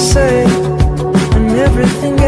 say and everything